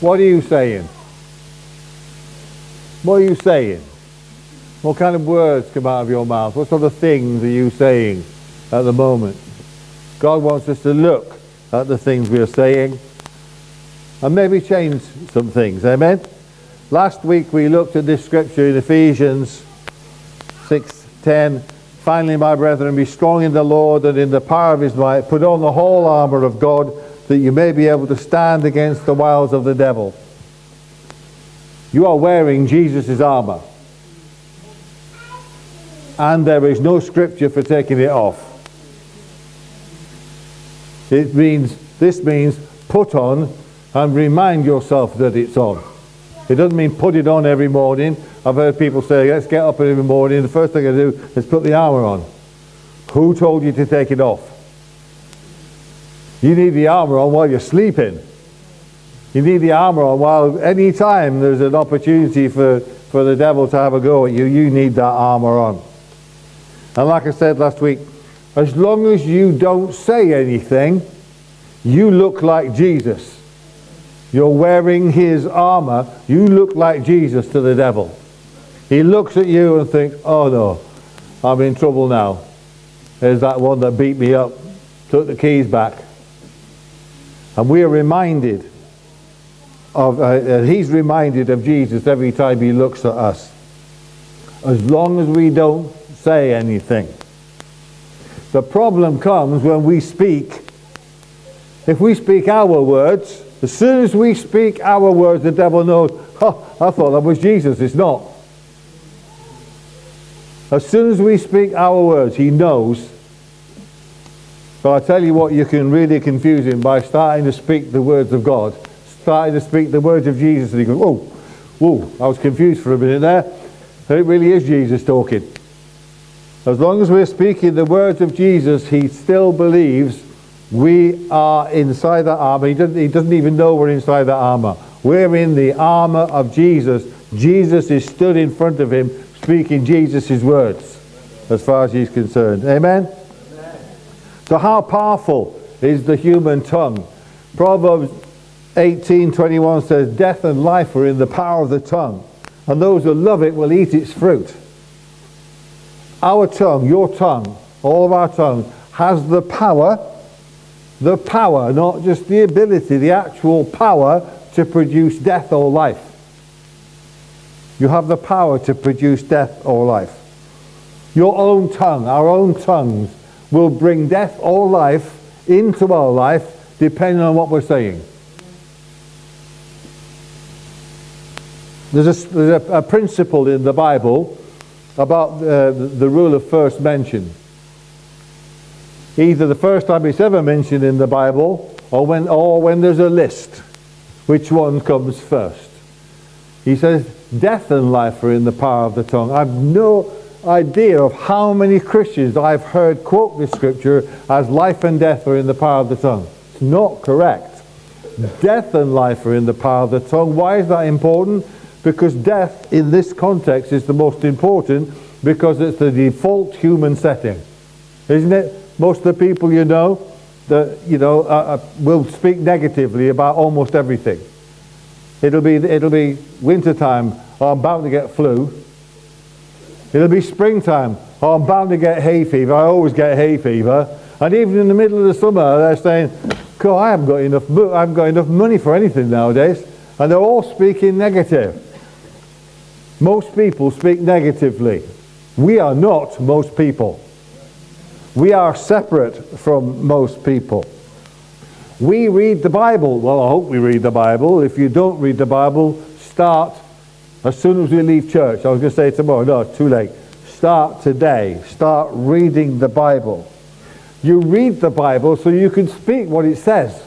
What are you saying? What are you saying? What kind of words come out of your mouth? What sort of things are you saying at the moment? God wants us to look at the things we are saying and maybe change some things. Amen? Last week we looked at this scripture in Ephesians 6:10. Finally, my brethren, be strong in the Lord and in the power of his might. Put on the whole armor of God that you may be able to stand against the wiles of the devil. You are wearing Jesus' armor. And there is no scripture for taking it off. It means, this means put on and remind yourself that it's on. It doesn't mean put it on every morning. I've heard people say, let's get up every morning. The first thing I do is put the armor on. Who told you to take it off? You need the armor on while you're sleeping. You need the armor on while any time there's an opportunity for, for the devil to have a go at you, you need that armor on. And like I said last week, as long as you don't say anything, you look like Jesus. You're wearing his armor. You look like Jesus to the devil. He looks at you and thinks, oh no, I'm in trouble now. There's that one that beat me up, took the keys back. And we are reminded of, uh, uh, he's reminded of Jesus every time he looks at us. As long as we don't say anything. The problem comes when we speak. If we speak our words, as soon as we speak our words, the devil knows, oh, I thought that was Jesus. It's not. As soon as we speak our words, he knows. But I tell you what, you can really confuse him by starting to speak the words of God, starting to speak the words of Jesus, and he goes, whoa, whoa, I was confused for a minute there. It really is Jesus talking. As long as we're speaking the words of Jesus, he still believes we are inside that armor. He doesn't, he doesn't even know we're inside that armor. We're in the armor of Jesus. Jesus is stood in front of him speaking Jesus' words as far as he's concerned. Amen? Amen? So how powerful is the human tongue? Proverbs 18.21 says, Death and life are in the power of the tongue, and those who love it will eat its fruit. Our tongue, your tongue, all of our tongue, has the power, the power, not just the ability, the actual power to produce death or life. You have the power to produce death or life. Your own tongue, our own tongues, will bring death or life into our life depending on what we're saying. There's a, there's a, a principle in the Bible about uh, the rule of first mention. Either the first time it's ever mentioned in the Bible or when, or when there's a list. Which one comes first? He says, death and life are in the power of the tongue. I've no idea of how many Christians I've heard quote this scripture as life and death are in the power of the tongue. It's not correct. Death and life are in the power of the tongue. Why is that important? because death in this context is the most important because it's the default human setting. Isn't it? Most of the people you know that you know uh, uh, will speak negatively about almost everything. It'll be it'll be wintertime, oh, I'm bound to get flu. It'll be springtime, oh, I'm bound to get hay fever. I always get hay fever. And even in the middle of the summer, they're saying, God, I haven't got enough, I haven't got enough money for anything nowadays. And they're all speaking negative. Most people speak negatively. We are not most people. We are separate from most people. We read the Bible. Well, I hope we read the Bible. If you don't read the Bible, start as soon as we leave church. I was going to say tomorrow. No, too late. Start today. Start reading the Bible. You read the Bible so you can speak what it says.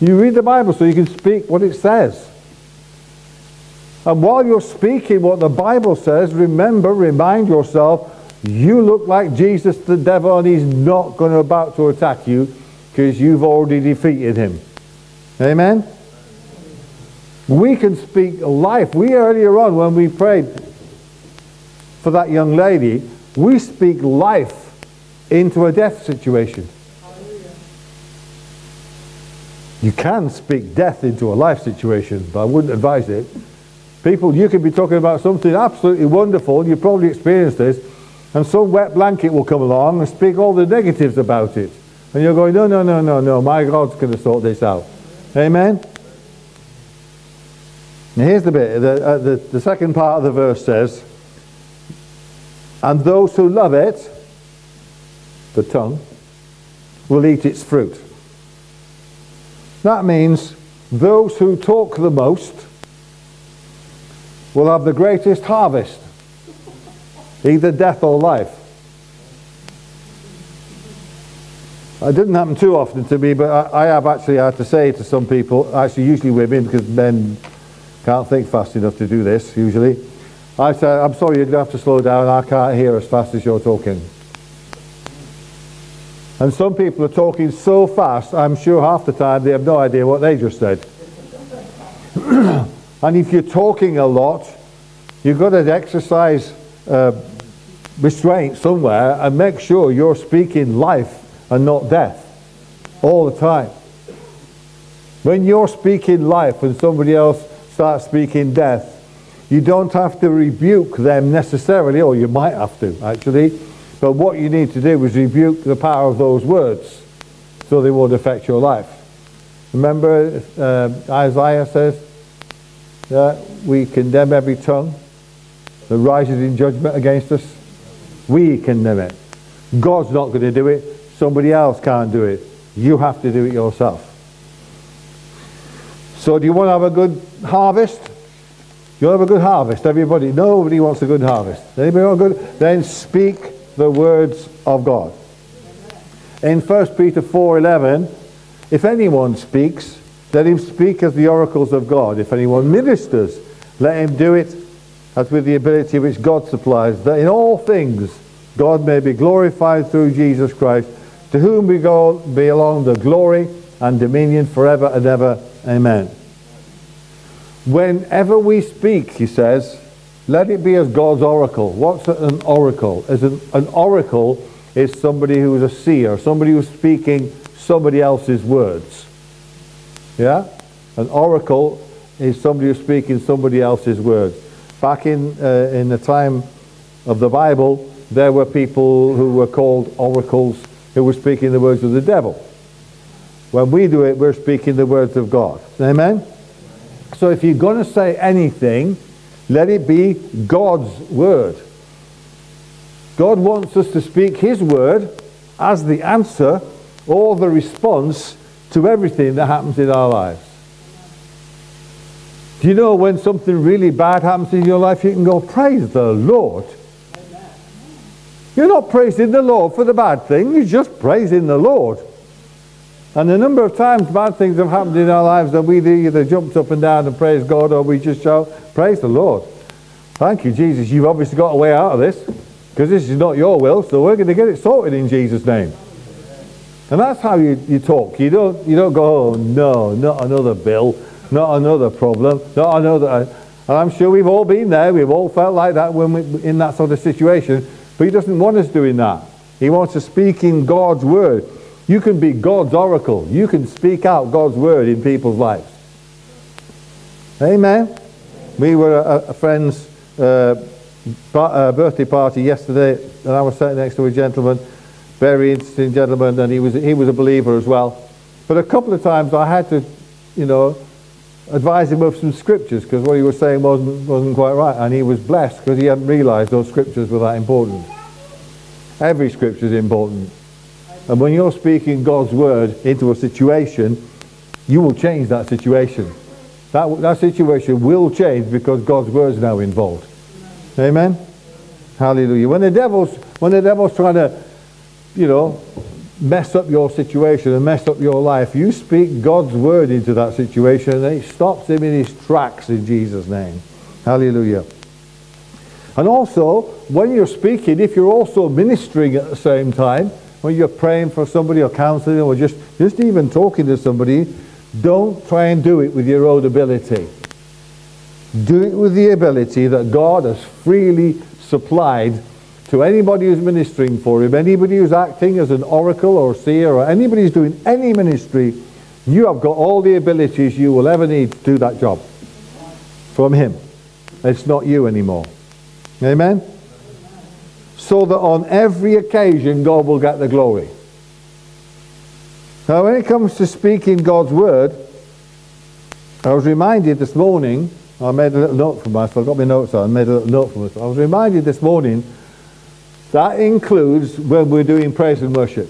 You read the Bible so you can speak what it says. And while you're speaking what the Bible says, remember, remind yourself, you look like Jesus the devil and he's not going to about to attack you because you've already defeated him. Amen? We can speak life. We earlier on when we prayed for that young lady, we speak life into a death situation. You can speak death into a life situation, but I wouldn't advise it. People, you could be talking about something absolutely wonderful, you probably experienced this, and some wet blanket will come along and speak all the negatives about it. And you're going, no, no, no, no, no, my God's going to sort this out. Amen? Now here's the bit, the, uh, the, the second part of the verse says, and those who love it, the tongue, will eat its fruit. That means those who talk the most will have the greatest harvest, either death or life. It didn't happen too often to me, but I, I have actually had to say to some people, actually usually women, because men can't think fast enough to do this usually. I said, I'm sorry, to have to slow down. I can't hear as fast as you're talking. And some people are talking so fast, I'm sure half the time they have no idea what they just said. and if you're talking a lot, you've got to exercise uh, restraint somewhere and make sure you're speaking life and not death all the time. When you're speaking life and somebody else starts speaking death, you don't have to rebuke them necessarily, or you might have to actually, but what you need to do is rebuke the power of those words so they won't affect your life. Remember, uh, Isaiah says that we condemn every tongue that rises in judgment against us. We condemn it. God's not going to do it. Somebody else can't do it. You have to do it yourself. So do you want to have a good harvest? You'll have a good harvest, everybody. Nobody wants a good harvest. Anybody want good? Then speak the words of God. In 1 Peter 4.11, if anyone speaks, let him speak as the oracles of God. If anyone ministers, let him do it as with the ability which God supplies, that in all things God may be glorified through Jesus Christ, to whom we go belong the glory and dominion forever and ever. Amen. Whenever we speak, he says, let it be as God's oracle. What's an oracle? Is an, an oracle is somebody who is a seer, somebody who's speaking somebody else's words. Yeah? An oracle is somebody who's speaking somebody else's words. Back in, uh, in the time of the Bible, there were people who were called oracles who were speaking the words of the devil. When we do it, we're speaking the words of God. Amen? So if you're going to say anything, let it be God's word. God wants us to speak his word as the answer or the response to everything that happens in our lives. Do you know when something really bad happens in your life, you can go, praise the Lord. You're not praising the Lord for the bad thing, you're just praising the Lord. And the number of times bad things have happened in our lives that we either jumped up and down and praised God or we just shout, praise the Lord. Thank you, Jesus. You've obviously got a way out of this because this is not your will, so we're going to get it sorted in Jesus' name. And that's how you, you talk. You don't, you don't go, oh, no, not another bill, not another problem, not another... And I'm sure we've all been there. We've all felt like that when we're in that sort of situation. But he doesn't want us doing that. He wants us speaking God's word. You can be God's oracle. You can speak out God's word in people's lives. Amen. We were at a friend's uh, uh, birthday party yesterday, and I was sitting next to a gentleman, very interesting gentleman, and he was he was a believer as well. But a couple of times I had to, you know, advise him of some scriptures because what he was saying wasn't wasn't quite right, and he was blessed because he hadn't realised those scriptures were that important. Every scripture is important. And when you're speaking God's word into a situation, you will change that situation. That, that situation will change because God's word is now involved. Amen? Hallelujah. When the devil's, when the devil's trying to, you know, mess up your situation and mess up your life, you speak God's word into that situation and it stops him in his tracks in Jesus' name. Hallelujah. And also, when you're speaking, if you're also ministering at the same time, when you're praying for somebody or counseling or just, just even talking to somebody, don't try and do it with your own ability. Do it with the ability that God has freely supplied to anybody who's ministering for him, anybody who's acting as an oracle or seer or anybody who's doing any ministry, You have got all the abilities you will ever need to do that job from him. It's not you anymore. Amen? So that on every occasion God will get the glory. Now when it comes to speaking God's word, I was reminded this morning, I made a little note for myself, I got my notes on, made a little note for myself. I was reminded this morning that includes when we're doing praise and worship.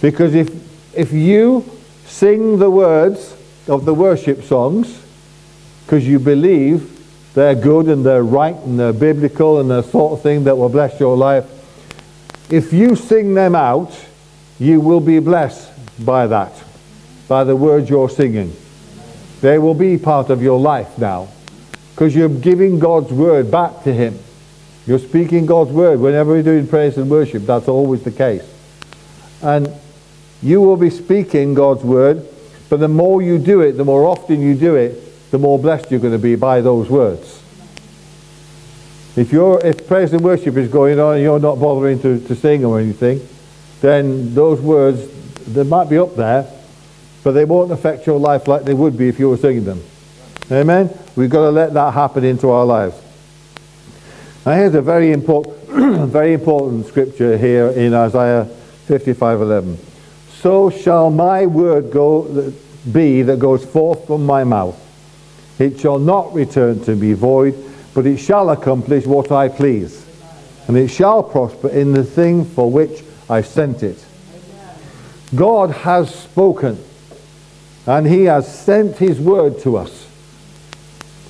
Because if, if you sing the words of the worship songs, because you believe they're good and they're right and they're biblical and they're sort of thing that will bless your life, if you sing them out, you will be blessed by that, by the words you're singing. They will be part of your life now because you're giving God's word back to Him. You're speaking God's word. Whenever we're doing praise and worship, that's always the case. And you will be speaking God's word, but the more you do it, the more often you do it, the more blessed you're going to be by those words. If, you're, if praise and worship is going on and you're not bothering to, to sing or anything, then those words, they might be up there, but they won't affect your life like they would be if you were singing them. Amen? We've got to let that happen into our lives. Now here's a very important, very important scripture here in Isaiah 55:11. So shall my word go be that goes forth from my mouth. It shall not return to me void, but it shall accomplish what I please, and it shall prosper in the thing for which I sent it. God has spoken, and He has sent His word to us.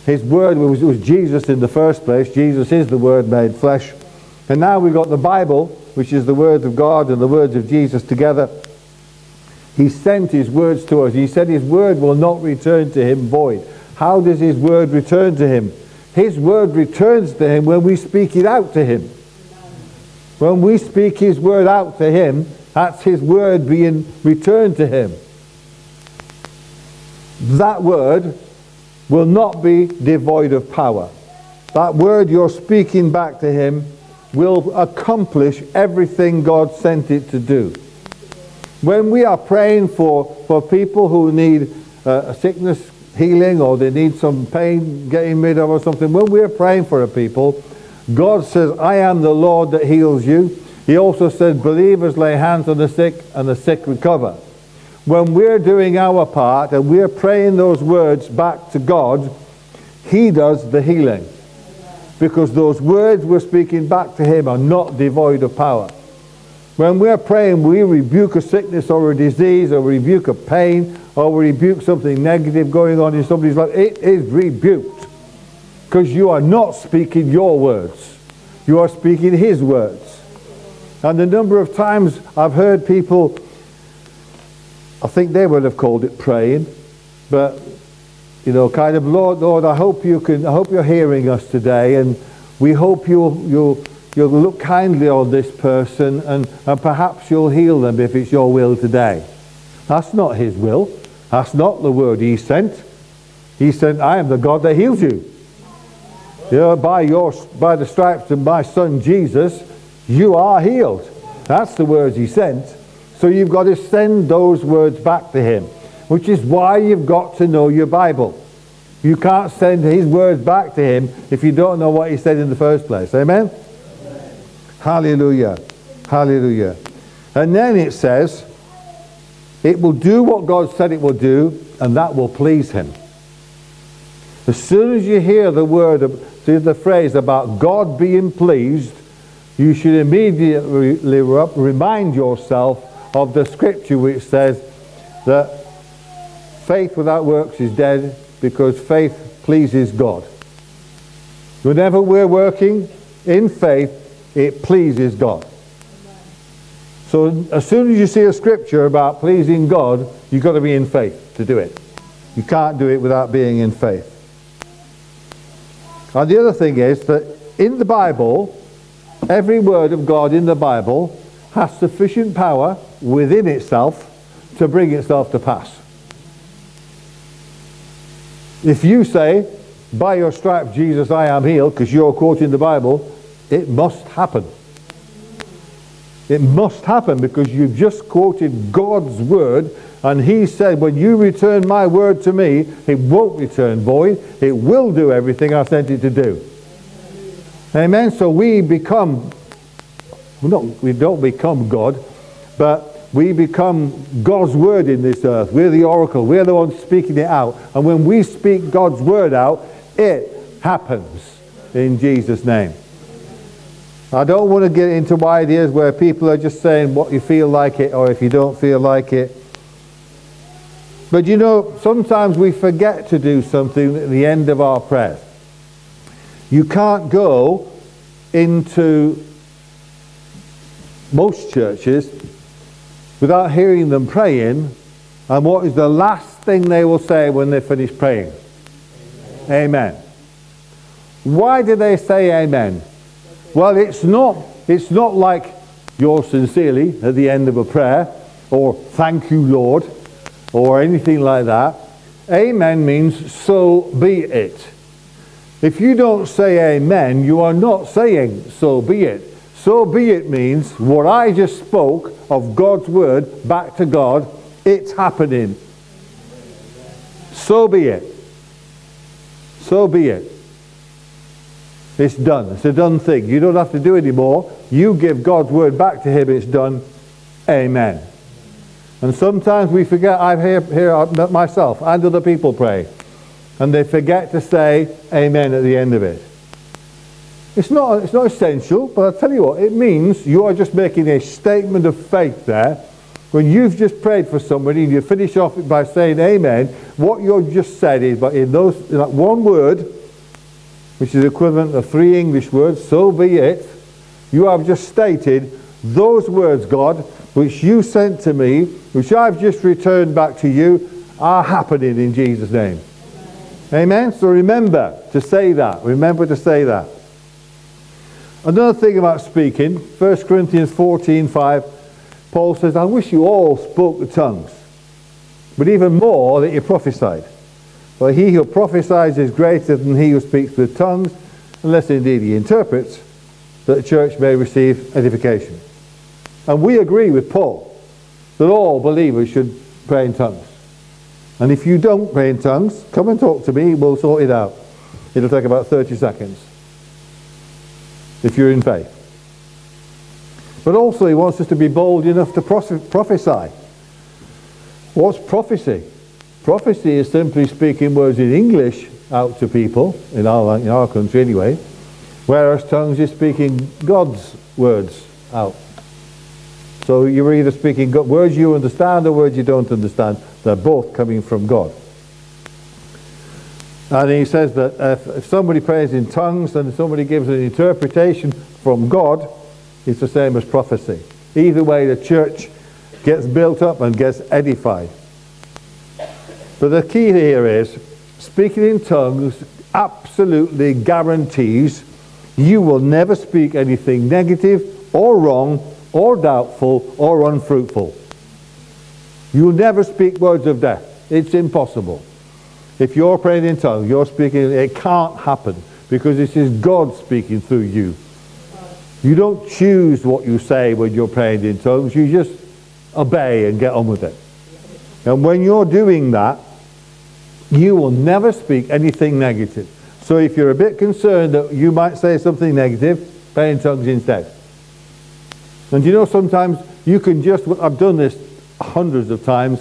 His word was, was Jesus in the first place. Jesus is the word made flesh. And now we've got the Bible, which is the words of God and the words of Jesus together. He sent his words to us. He said his word will not return to him void. How does his word return to him? His word returns to him when we speak it out to him. When we speak his word out to him, that's his word being returned to him. That word will not be devoid of power. That word you're speaking back to him will accomplish everything God sent it to do. When we are praying for, for people who need uh, a sickness healing or they need some pain getting rid of or something, when we're praying for a people, God says, I am the Lord that heals you. He also said, believers lay hands on the sick and the sick recover when we're doing our part and we're praying those words back to God, He does the healing. Because those words we're speaking back to Him are not devoid of power. When we're praying, we rebuke a sickness or a disease or rebuke a pain or we rebuke something negative going on in somebody's life. It is rebuked. Because you are not speaking your words. You are speaking His words. And the number of times I've heard people I think they would have called it praying, but you know, kind of, Lord, Lord, I hope you can, I hope you're hearing us today, and we hope you'll, you'll, you'll look kindly on this person, and, and perhaps you'll heal them if it's your will today. That's not his will. That's not the word he sent. He said, I am the God that heals you. You know, by, your, by the stripes of my son Jesus, you are healed. That's the words he sent. So you've got to send those words back to him, which is why you've got to know your Bible. You can't send his words back to him if you don't know what he said in the first place. Amen. Hallelujah. Hallelujah. And then it says, it will do what God said it will do, and that will please him. As soon as you hear the word, the phrase about God being pleased, you should immediately remind yourself of the scripture which says that faith without works is dead because faith pleases God. Whenever we're working in faith, it pleases God. So as soon as you see a scripture about pleasing God, you've got to be in faith to do it. You can't do it without being in faith. And the other thing is that in the Bible, every word of God in the Bible has sufficient power within itself to bring itself to pass. If you say, by your stripes, Jesus, I am healed, because you're quoting the Bible, it must happen. It must happen because you've just quoted God's word and he said, when you return my word to me, it won't return void. It will do everything I sent it to do. Amen. So we become, well, we don't become God, but we become God's word in this earth. We're the oracle. We're the ones speaking it out. And when we speak God's word out, it happens in Jesus' name. I don't want to get into ideas where people are just saying what you feel like it or if you don't feel like it. But you know, sometimes we forget to do something at the end of our prayer. You can't go into most churches without hearing them praying, and what is the last thing they will say when they finish praying? Amen. amen. Why do they say amen? Well, it's not, it's not like yours sincerely at the end of a prayer, or thank you, Lord, or anything like that. Amen means so be it. If you don't say amen, you are not saying so be it. So be it means what I just spoke of God's word back to God, it's happening. So be it. So be it. It's done. It's a done thing. You don't have to do any more. You give God's word back to him, it's done. Amen. And sometimes we forget, I hear, hear uh, myself and other people pray, and they forget to say amen at the end of it. It's not, it's not essential, but I'll tell you what, it means you are just making a statement of faith there. When you've just prayed for somebody and you finish off by saying amen, what you've just said is, but in those in that one word, which is equivalent of three English words, so be it, you have just stated those words, God, which you sent to me, which I've just returned back to you, are happening in Jesus' name. Amen? So remember to say that. Remember to say that. Another thing about speaking, 1 Corinthians 14 5, Paul says, I wish you all spoke the tongues, but even more that you prophesied. For he who prophesies is greater than he who speaks with tongues, unless indeed he interprets, that the church may receive edification. And we agree with Paul that all believers should pray in tongues. And if you don't pray in tongues, come and talk to me, we'll sort it out. It'll take about 30 seconds if you're in faith. But also, he wants us to be bold enough to prophesy. What's prophecy? Prophecy is simply speaking words in English out to people, in our, in our country anyway, whereas tongues is speaking God's words out. So you're either speaking words you understand or words you don't understand. They're both coming from God. And he says that if, if somebody prays in tongues and somebody gives an interpretation from God, it's the same as prophecy. Either way, the church gets built up and gets edified. But the key here is speaking in tongues absolutely guarantees you will never speak anything negative or wrong or doubtful or unfruitful. You'll never speak words of death. It's impossible. If you're praying in tongues, you're speaking, it can't happen because this is God speaking through you. You don't choose what you say when you're praying in tongues, you just obey and get on with it. And when you're doing that, you will never speak anything negative. So if you're a bit concerned that you might say something negative, pray in tongues instead. And you know, sometimes you can just, I've done this hundreds of times,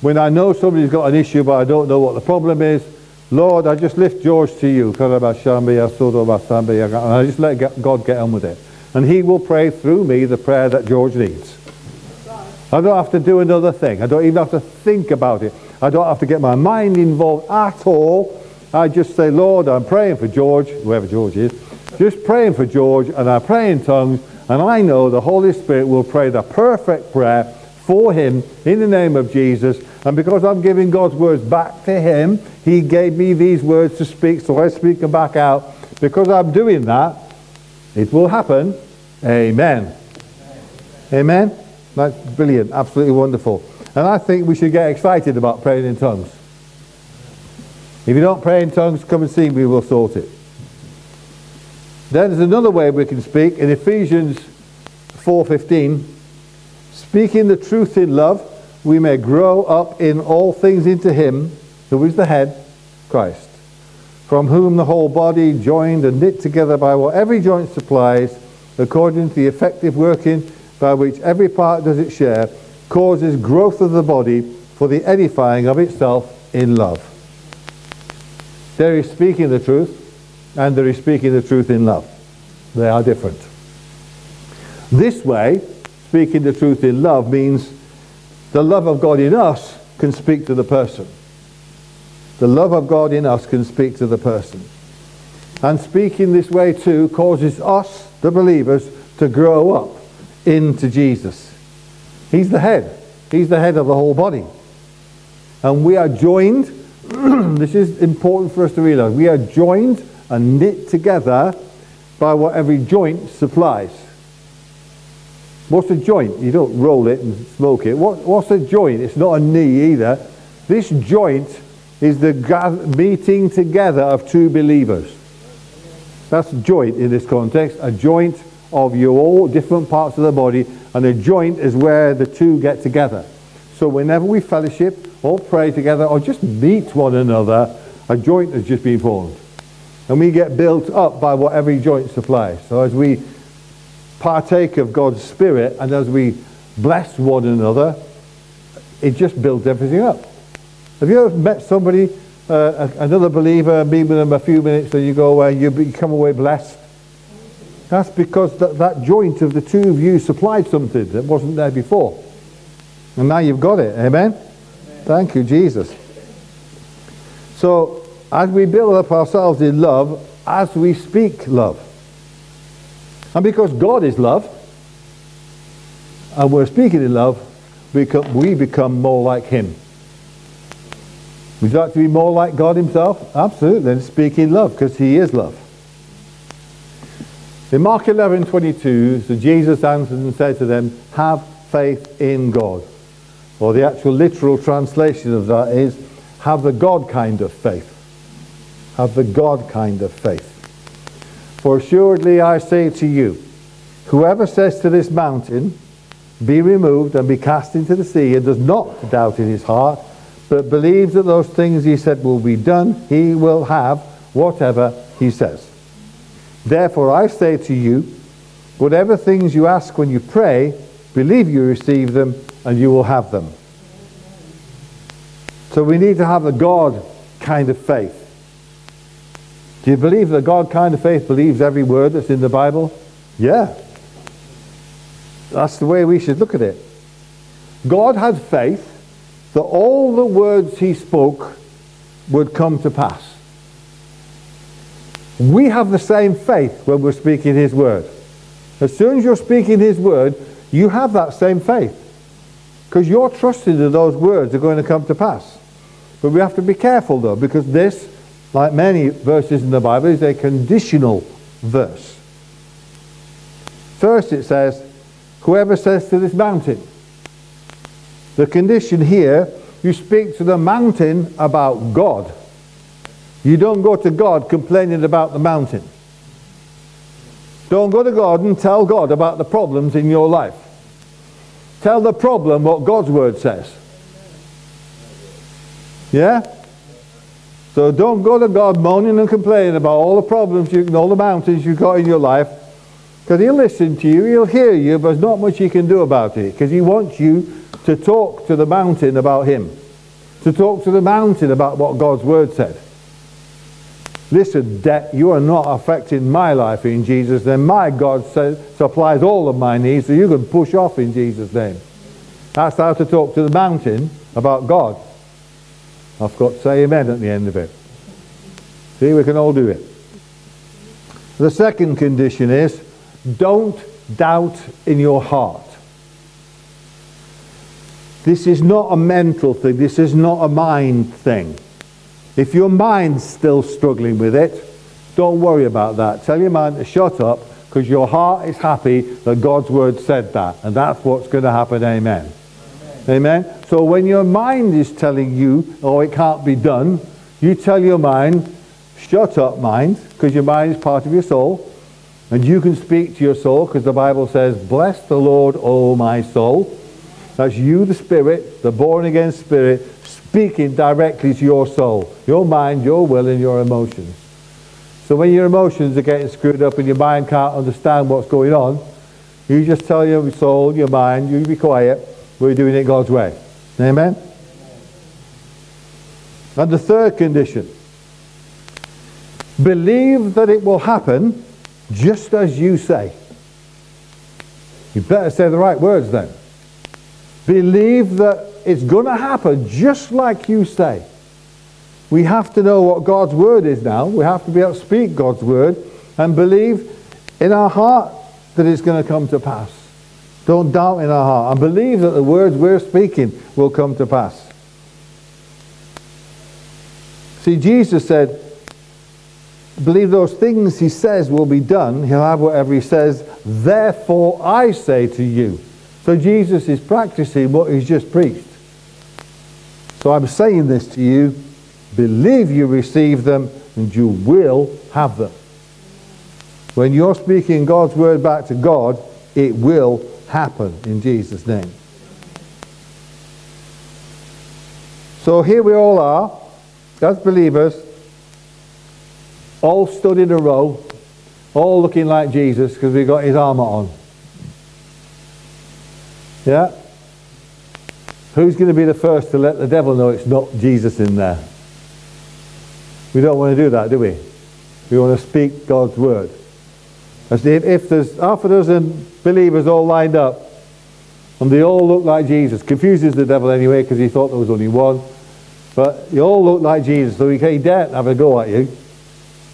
when I know somebody's got an issue but I don't know what the problem is, Lord, I just lift George to you. And I just let God get on with it. And he will pray through me the prayer that George needs. I don't have to do another thing. I don't even have to think about it. I don't have to get my mind involved at all. I just say, Lord, I'm praying for George, whoever George is, just praying for George, and I pray in tongues, and I know the Holy Spirit will pray the perfect prayer for him in the name of Jesus. And because I'm giving God's words back to him, he gave me these words to speak, so I speak them back out. Because I'm doing that, it will happen. Amen. Amen. That's brilliant. Absolutely wonderful. And I think we should get excited about praying in tongues. If you don't pray in tongues, come and see me, we'll sort it. Then there's another way we can speak in Ephesians 4.15, speaking the truth in love, we may grow up in all things into him who is the head, Christ, from whom the whole body, joined and knit together by what every joint supplies, according to the effective working by which every part does its share, causes growth of the body for the edifying of itself in love. There is speaking the truth, and there is speaking the truth in love. They are different. This way, speaking the truth in love means the love of God in us can speak to the person. The love of God in us can speak to the person. And speaking this way too causes us, the believers, to grow up into Jesus. He's the head. He's the head of the whole body. And we are joined, this is important for us to realize, we are joined and knit together by what every joint supplies. What's a joint? You don't roll it and smoke it. What, what's a joint? It's not a knee either. This joint is the meeting together of two believers. That's joint in this context. A joint of your all different parts of the body, and a joint is where the two get together. So whenever we fellowship or pray together or just meet one another, a joint has just been formed. And we get built up by what every joint supplies. So as we partake of God's Spirit and as we bless one another, it just builds everything up. Have you ever met somebody, uh, another believer, been with them a few minutes and you go away, you come away blessed? That's because that, that joint of the two of you supplied something that wasn't there before. And now you've got it. Amen? Amen. Thank you, Jesus. So as we build up ourselves in love, as we speak love. And because God is love, and we're speaking in love, we become more like Him. Would you like to be more like God Himself? Absolutely. Then speak in love, because He is love. In Mark 11, 22, so Jesus answered and said to them, Have faith in God. Or the actual literal translation of that is, Have the God kind of faith have the God kind of faith. For assuredly I say to you, whoever says to this mountain, be removed and be cast into the sea, and does not doubt in his heart, but believes that those things he said will be done, he will have whatever he says. Therefore I say to you, whatever things you ask when you pray, believe you receive them, and you will have them. So we need to have a God kind of faith. Do you believe that God kind of faith believes every word that's in the Bible? Yeah. That's the way we should look at it. God had faith that all the words he spoke would come to pass. We have the same faith when we're speaking his word. As soon as you're speaking his word, you have that same faith. Because you're trusting that those words are going to come to pass. But we have to be careful though, because this like many verses in the Bible, is a conditional verse. First it says, whoever says to this mountain. The condition here, you speak to the mountain about God. You don't go to God complaining about the mountain. Don't go to God and tell God about the problems in your life. Tell the problem what God's word says. Yeah? So don't go to God moaning and complaining about all the problems you, all the mountains you've got in your life. Because he'll listen to you, he'll hear you, but there's not much he can do about it. Because he wants you to talk to the mountain about him. To talk to the mountain about what God's word said. Listen, debt, you are not affecting my life in Jesus' name. My God says, supplies all of my needs, so you can push off in Jesus' name. That's how to talk to the mountain about God. I've got to say amen at the end of it. See, we can all do it. The second condition is don't doubt in your heart. This is not a mental thing. This is not a mind thing. If your mind's still struggling with it, don't worry about that. Tell your mind to shut up because your heart is happy that God's word said that. And that's what's going to happen. Amen. Amen. So when your mind is telling you, oh, it can't be done, you tell your mind, shut up, mind, because your mind is part of your soul. And you can speak to your soul because the Bible says, Bless the Lord, O my soul. That's you, the spirit, the born again spirit, speaking directly to your soul, your mind, your will, and your emotions. So when your emotions are getting screwed up and your mind can't understand what's going on, you just tell your soul, your mind, you be quiet, we're doing it God's way. Amen? And the third condition believe that it will happen just as you say. You better say the right words then. Believe that it's going to happen just like you say. We have to know what God's word is now. We have to be able to speak God's word and believe in our heart that it's going to come to pass. Don't doubt in our heart and believe that the words we're speaking will come to pass. See, Jesus said, believe those things he says will be done. He'll have whatever he says. Therefore, I say to you. So Jesus is practicing what he's just preached. So I'm saying this to you. Believe you receive them and you will have them. When you're speaking God's word back to God, it will happen in Jesus' name. So here we all are as believers, all stood in a row, all looking like Jesus because we got his armor on. Yeah? Who's going to be the first to let the devil know it's not Jesus in there? We don't want to do that, do we? We want to speak God's word. If, if there's half a dozen believers all lined up and they all look like Jesus, confuses the devil anyway because he thought there was only one. But you all look like Jesus, so he can't dare have a go at you.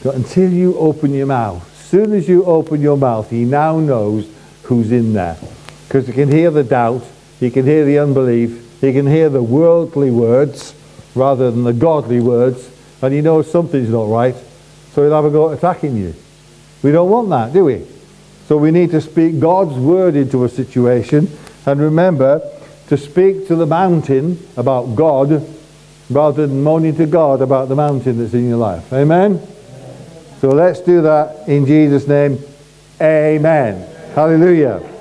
But until you open your mouth, as soon as you open your mouth, he now knows who's in there. Because he can hear the doubt, he can hear the unbelief, he can hear the worldly words rather than the godly words, and he knows something's not right, so he'll have a go at attacking you. We don't want that, do we? So we need to speak God's word into a situation, and remember to speak to the mountain about God rather than moaning to God about the mountain that's in your life. Amen? So let's do that in Jesus' name. Amen. Hallelujah.